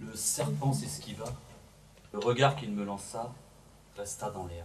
Le serpent s'esquiva. Le regard qu'il me lança resta dans l'air.